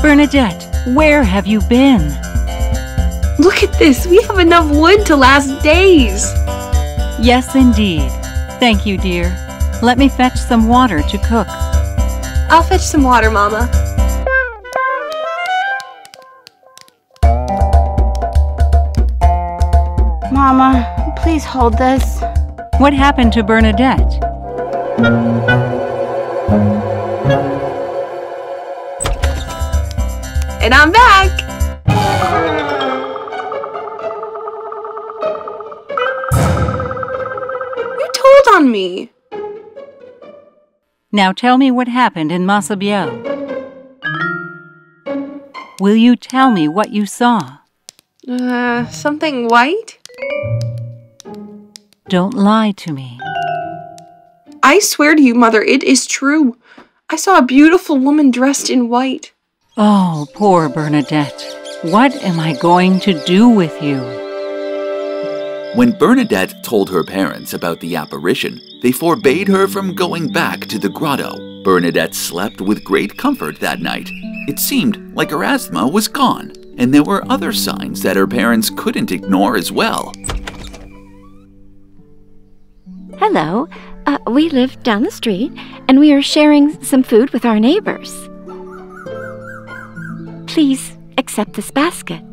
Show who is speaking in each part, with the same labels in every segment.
Speaker 1: Bernadette, where have you been?
Speaker 2: Look at this. We have enough wood to last days.
Speaker 1: Yes, indeed. Thank you, dear. Let me fetch some water to cook.
Speaker 2: I'll fetch some water, Mama.
Speaker 3: Mama, please hold this.
Speaker 1: What happened to Bernadette?
Speaker 2: And I'm back. You told on me.
Speaker 1: Now tell me what happened in Massabielle. Will you tell me what you saw?
Speaker 2: Uh, something white?
Speaker 1: Don't lie to me.
Speaker 2: I swear to you, Mother, it is true. I saw a beautiful woman dressed in white.
Speaker 1: Oh, poor Bernadette. What am I going to do with you?
Speaker 4: When Bernadette told her parents about the apparition, they forbade her from going back to the grotto. Bernadette slept with great comfort that night. It seemed like her asthma was gone, and there were other signs that her parents couldn't ignore as well.
Speaker 5: Hello. Uh, we live down the street, and we are sharing some food with our neighbors. Please accept this basket.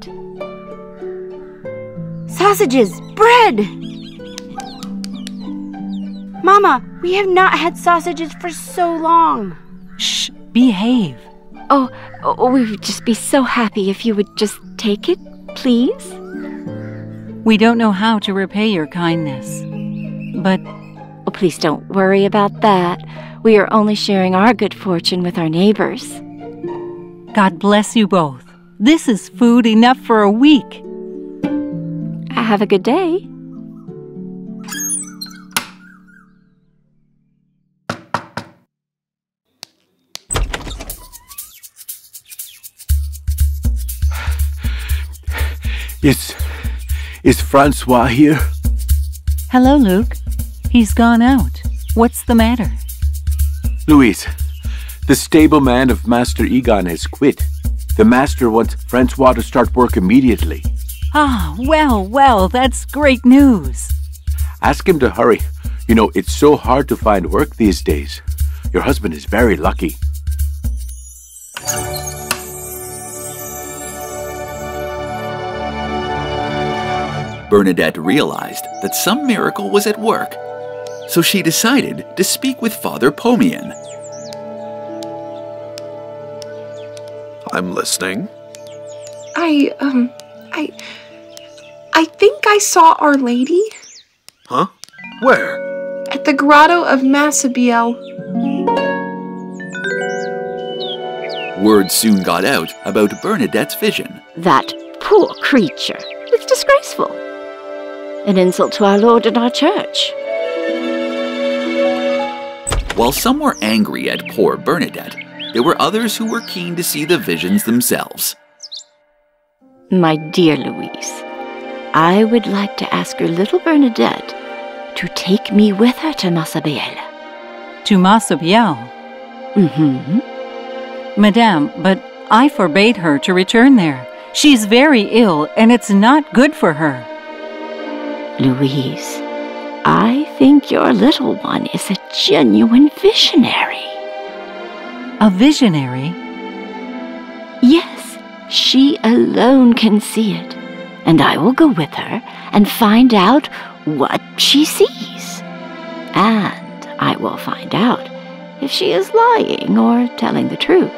Speaker 3: Sausages, bread. Mama, we have not had sausages for so long.
Speaker 1: Shh, behave.
Speaker 5: Oh, oh, we would just be so happy if you would just take it, please.
Speaker 1: We don't know how to repay your kindness. But
Speaker 5: Oh, please don't worry about that. We are only sharing our good fortune with our neighbors.
Speaker 1: God bless you both. This is food enough for a week.
Speaker 5: Have a good day.
Speaker 6: Is. is Francois here?
Speaker 1: Hello, Luke. He's gone out. What's the matter?
Speaker 6: Louise, the stableman of Master Egon has quit. The master wants Francois to start work immediately.
Speaker 1: Ah, well, well, that's great news.
Speaker 6: Ask him to hurry. You know, it's so hard to find work these days. Your husband is very lucky.
Speaker 4: Bernadette realized that some miracle was at work, so she decided to speak with Father Pomian.
Speaker 7: I'm listening.
Speaker 2: I, um, I. I think I saw Our Lady
Speaker 7: Huh? Where?
Speaker 2: at the grotto of Massabielle.
Speaker 4: Word soon got out about Bernadette's vision.
Speaker 5: That poor creature. It's disgraceful. An insult to our Lord and our church.
Speaker 4: While some were angry at poor Bernadette, there were others who were keen to see the visions themselves.
Speaker 5: My dear Louise, I would like to ask your little Bernadette to take me with her to Massabielle.
Speaker 1: To Massabielle.
Speaker 5: Mm-hmm.
Speaker 1: Madame, but I forbade her to return there. She's very ill, and it's not good for her.
Speaker 5: Louise, I think your little one is a genuine visionary.
Speaker 1: A visionary?
Speaker 5: Yes, she alone can see it. And I will go with her and find out what she sees. And I will find out if she is lying or telling the truth.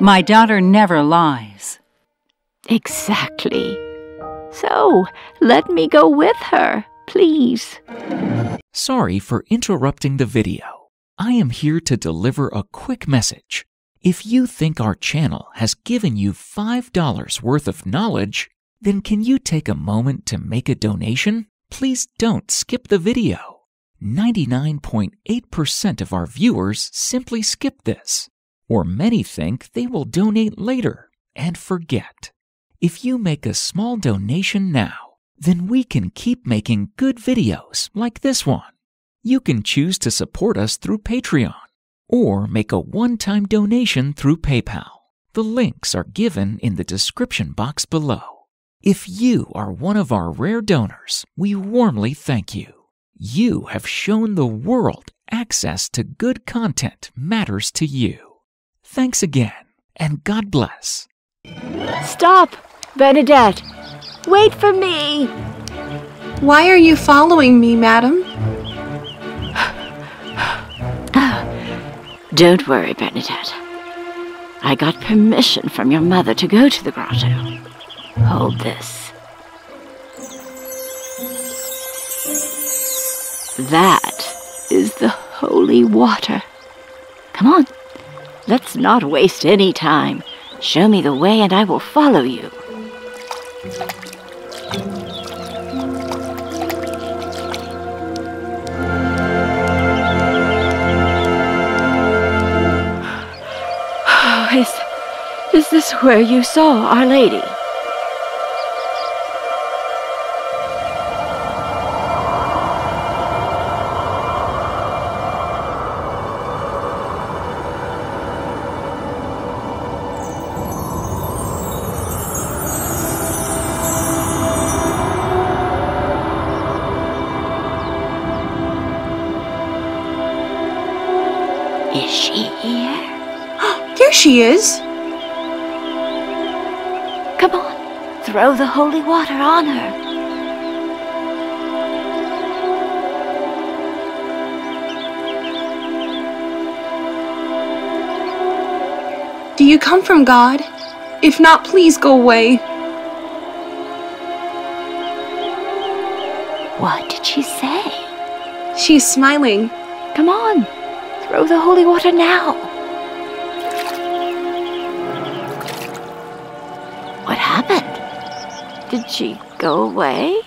Speaker 1: My daughter never lies.
Speaker 5: Exactly. So, let me go with her, please.
Speaker 8: Sorry for interrupting the video. I am here to deliver a quick message. If you think our channel has given you $5 worth of knowledge, then can you take a moment to make a donation? Please don't skip the video. 99.8% of our viewers simply skip this, or many think they will donate later and forget. If you make a small donation now, then we can keep making good videos like this one. You can choose to support us through Patreon or make a one time donation through PayPal. The links are given in the description box below. If you are one of our rare donors, we warmly thank you. You have shown the world access to good content matters to you. Thanks again, and God bless.
Speaker 5: Stop! Bernadette! Wait for me!
Speaker 2: Why are you following me, madam?
Speaker 5: Don't worry, Bernadette. I got permission from your mother to go to the grotto. Hold this. That is the holy water. Come on, let's not waste any time. Show me the way and I will follow you. This where you saw Our Lady? Is she here?
Speaker 2: Here she is.
Speaker 5: Throw the holy water on her.
Speaker 2: Do you come from God? If not, please go away.
Speaker 5: What did she say?
Speaker 2: She's smiling.
Speaker 5: Come on, throw the holy water now. Did she go away?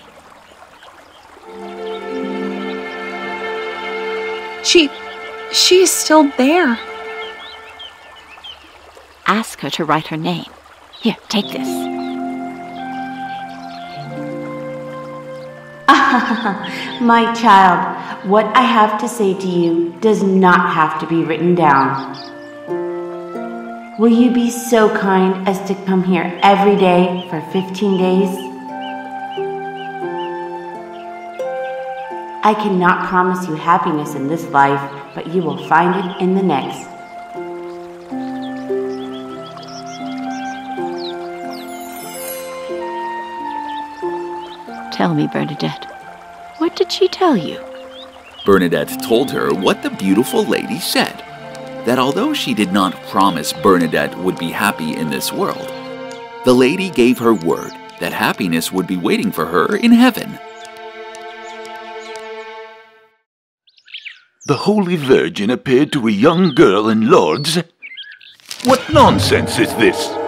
Speaker 2: She. she is still there.
Speaker 5: Ask her to write her name. Here, take this.
Speaker 3: My child, what I have to say to you does not have to be written down. Will you be so kind as to come here every day for 15 days? I cannot promise you happiness in this life, but you will find it in the next.
Speaker 5: Tell me, Bernadette, what did she tell you?
Speaker 4: Bernadette told her what the beautiful lady said that although she did not promise Bernadette would be happy in this world, the lady gave her word that happiness would be waiting for her in heaven.
Speaker 9: The Holy Virgin appeared to a young girl in Lourdes? What nonsense is this?